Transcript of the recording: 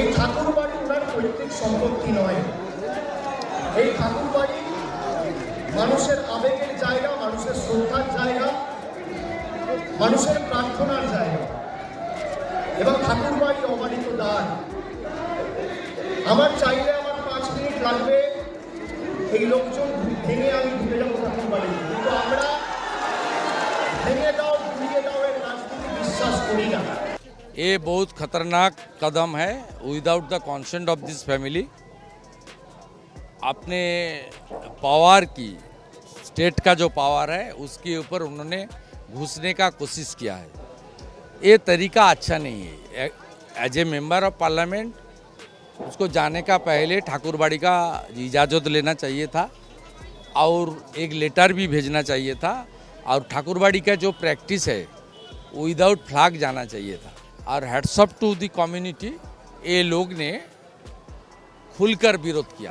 এই ঠাকুর বাড়ি ওনার পৈতৃক সম্পত্তি নয়। এই ঠাকুর বাড়ি মানুষের আবেগের জায়গা, মানুষের শ্রদ্ধার জায়গা, মানুষের প্রার্থনার জায়গা। এবং ঠাকুর বাড়ি অবাধিত দান আমার চাইলে আমার পাঁচ মিনিট লাগবে। এই লোকজন ভেঙে আমি ঢুকে যাব ঠাকুর বাড়ি কিন্তু আমরা ये बहुत खतरनाक कदम है without the consent of this family अपने पावर की स्टेट का जो पावर है, उसके ऊपर उन्होंने घुसने का कोशिश किया है। ये तरीका अच्छा नहीं है। As a member of parliament उसको जाने का पहले ठाकुरबाड़ी का इजाज़त लेना चाहिए था, और एक लेटर भी भेजना चाहिए था, और ठाकुरबाड़ी का जो प्रैक्टिस है विदाउट फ्लैग जाना चाहिए था। और हेड्सअप टू द कम्युनिटी ये लोग ने खुलकर विरोध किया।